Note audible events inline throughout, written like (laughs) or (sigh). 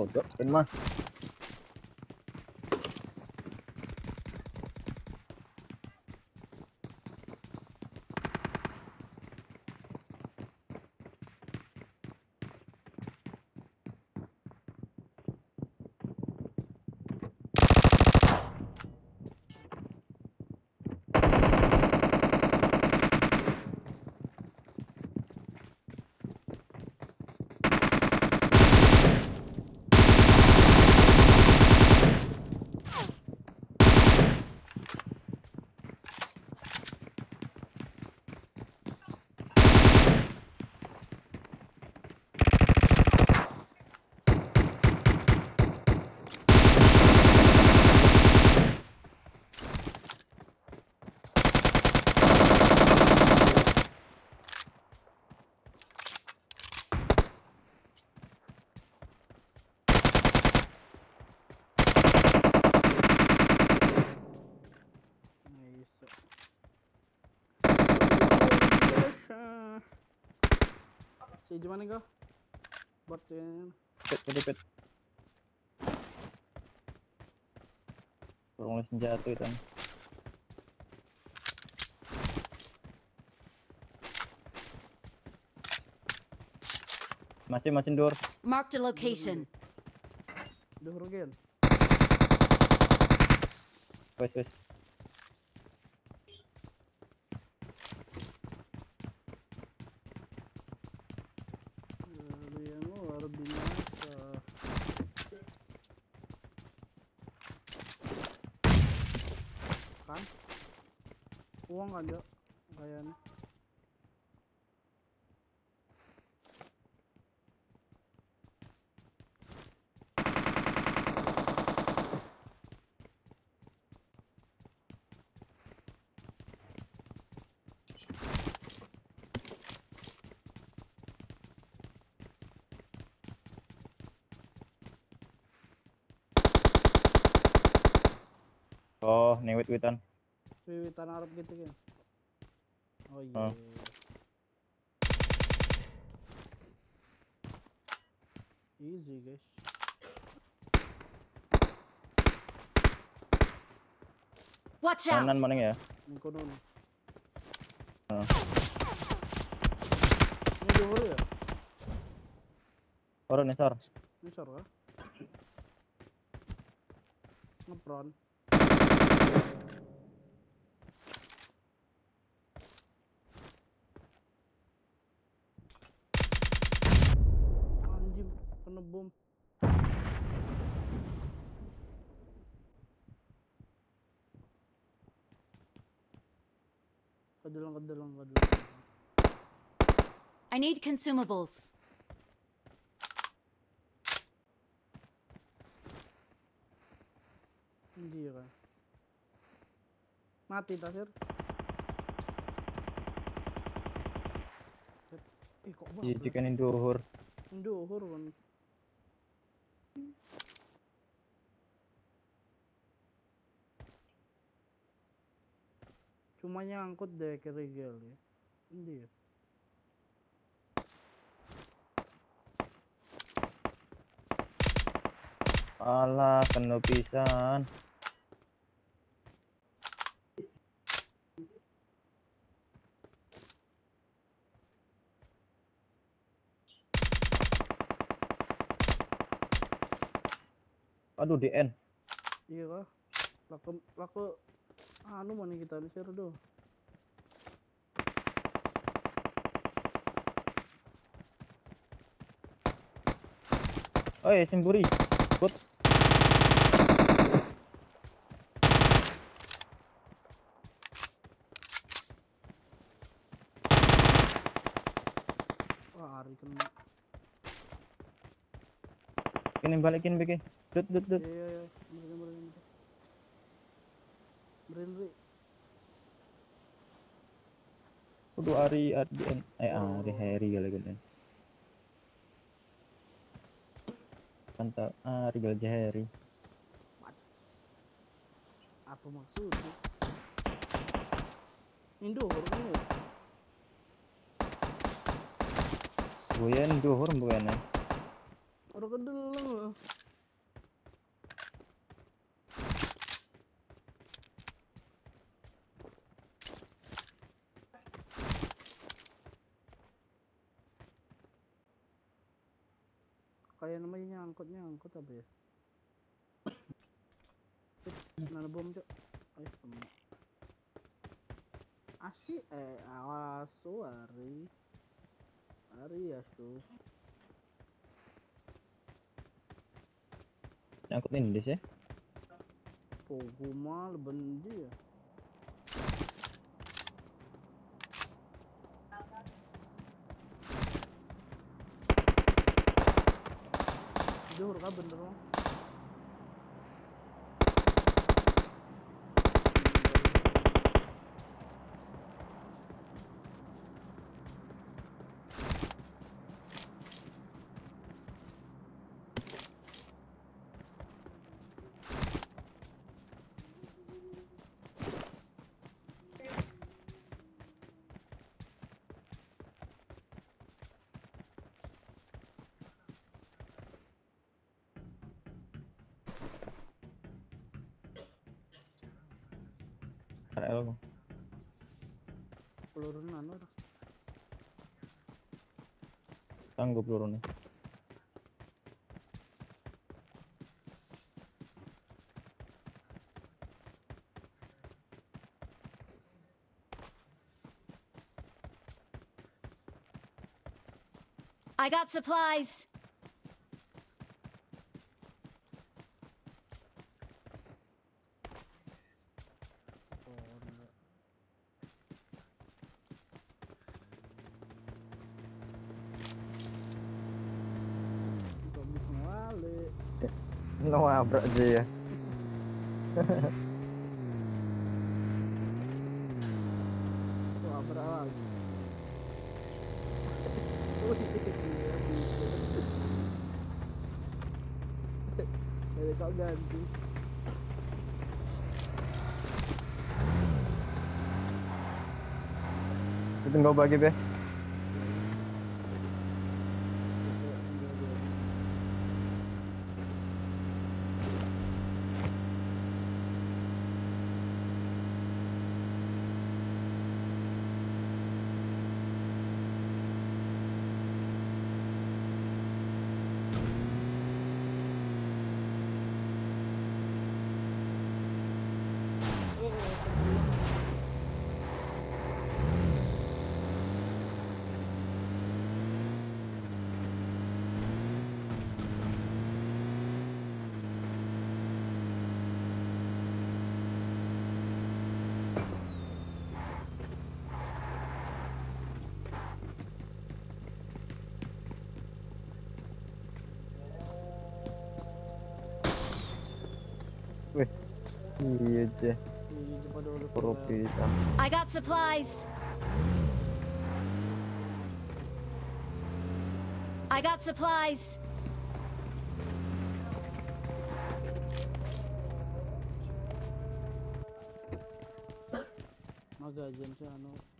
Uh, cocok. Kan gimana kau? Bot yang Pit, pit, pit. Kurang senjata itu. kan. Masih masih door. Marked a location. Duhur gen. Wes wes. Lalu yang luar biasa. Kan? Jok? Kayaknya. Oh, nih wit witan. Wiwitan Arab gitu kan? Oh iya. Oh. Easy guys. Watch out! Kanan mana ya? Ini kono nih. Oh. Ini duhur ya? Orang. Ini sor kah? Ngepron. Kedelang, kedelang. I need consumables. Hindi ka. Mati ta, sir? Eh, kok ba? Di chicken duhur. Hindi, uhur man. Cuma nyangkut deh ke regel ya. Hindi ya. Alah, kena pisan. Aduh, DN. Iya kah? Laku, laku, anu mana kita di sir do. Oh, ya, Simburi. Good. Wah, hari kena. Ini balikin BK. Dut, dut, dut. Iya, iya, iya. Berin. Kudu Ari Ardian. Eh, Ari Harry kali kan. Mantap. Ari Galja Harry. Apa maksudnya? Indo, ini. Buyan duhur bukan ya? Oh Orang kedeleng loh. Kayak namanya nyangkut nyangkut apa ya? Mana bom cok? Ayo semua. Asik eh awas hari. Hari ya su. Nyangkut indis ya. Poguma bendi ya. Johor kah Peluru peluru. I got supplies. No abrak aja ya. Kok abrak lagi? Dari kau ganti. Itu nggak bagi be. I got supplies. I got supplies. I know.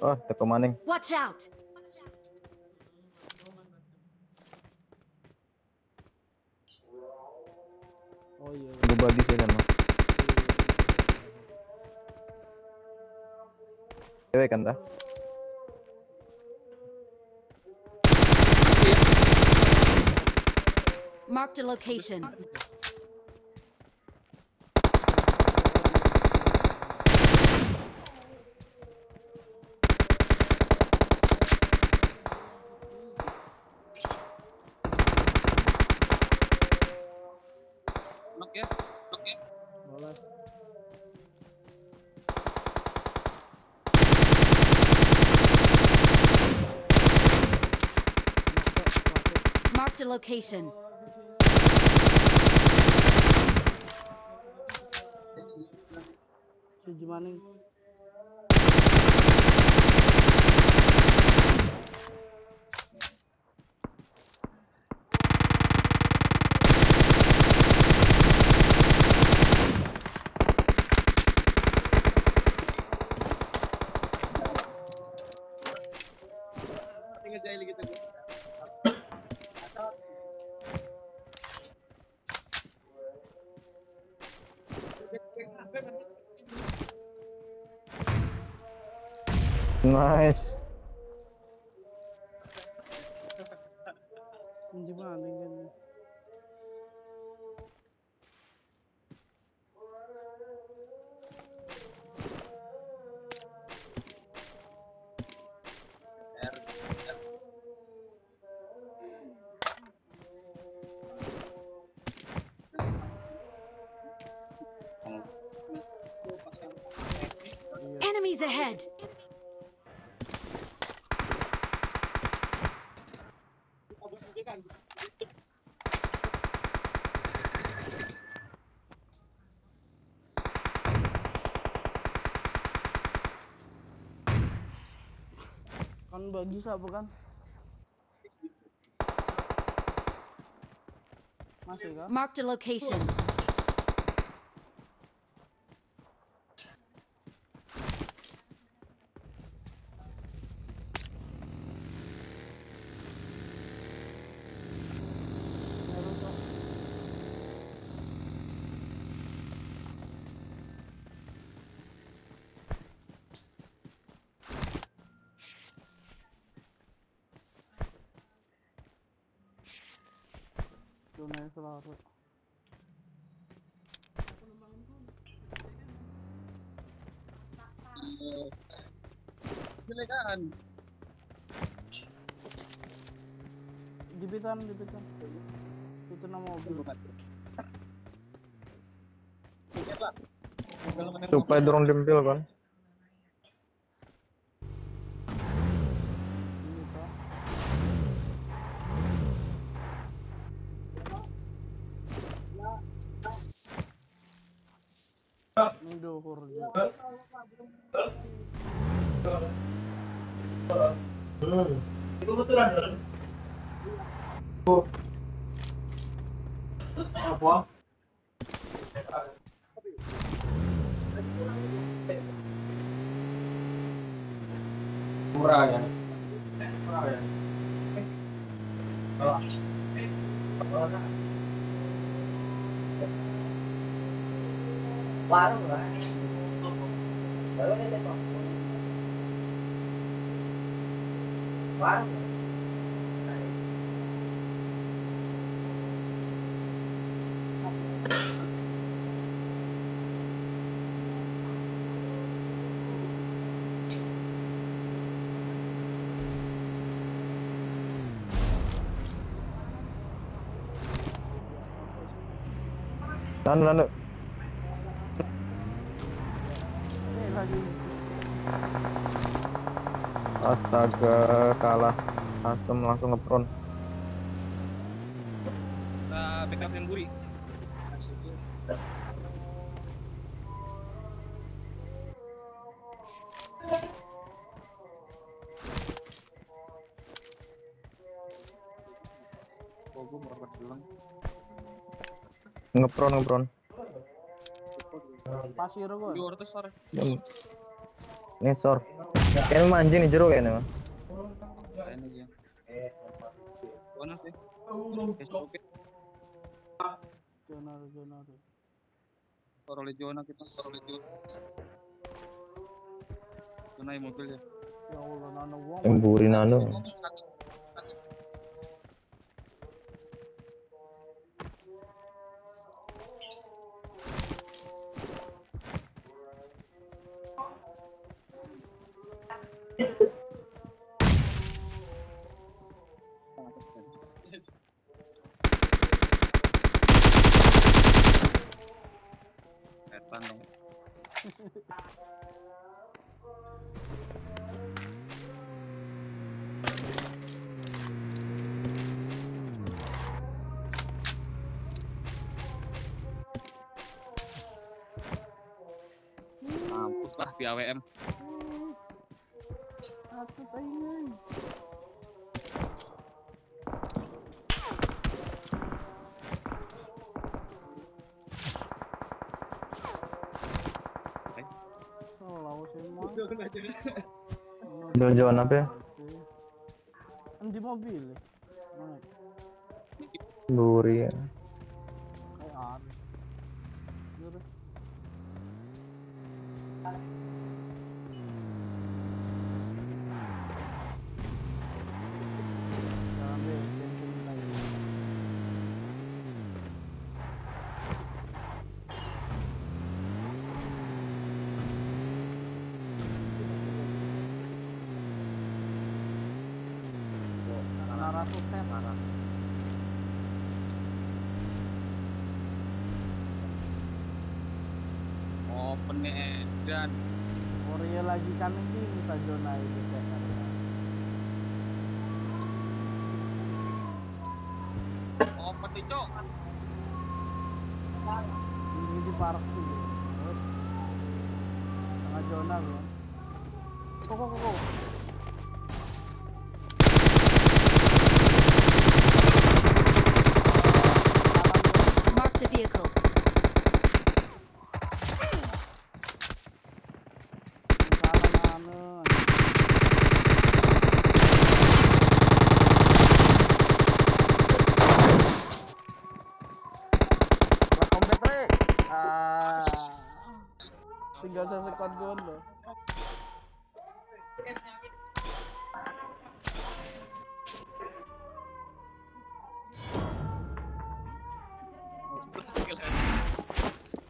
Ah, oh, teko maning. Watch out. Oh iya. Gue bagi sih kan mah. Cewek kan dah? Masih ya? Marked a location. location. Good morning. Nice. Bagi siapa kan? Masih kah? Marked a location. Meron Tunay sa laro. Silakan. Jibitan, jibitan. Itu na mobil. Supply dorong dempil kan? nun. Hindi ko matulan nun. Ako? Lalu lalu. Ini lagi Astaga kalah. Langsung langsung ngepron. Kita backup yang gurih. Oh, gue merebut bilang. Ngepron ngepron. pasir kok. Di ortes sore. Nih sor. Kayaknya mancing nih jeruk kayaknya mah. Kayaknya dia. Mana sih? Jonari. Taruh Legiona kita. Itu naik mobil ya. Ya Allah, buri nano. Lah di AWM. Oh, lawas semua. Jalan-jalan apa ya? Kan di mobil ya. Buri ya. Kayak ada. Yaudah. Jangan deh, bensin lagi. Nara sukses. Open nih dan Korea lagi kan ini kita zona itu kayak open nih cok. ini di park ya. Tengah zona kan kok kok kok tinggal saya gon loh.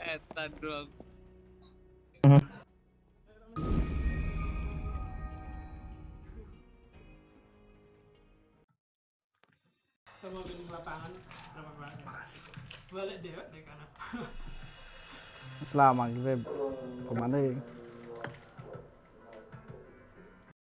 Etan doang. Sama di lapangan balik dewek deh karena (laughs) selamat gue ke mana ya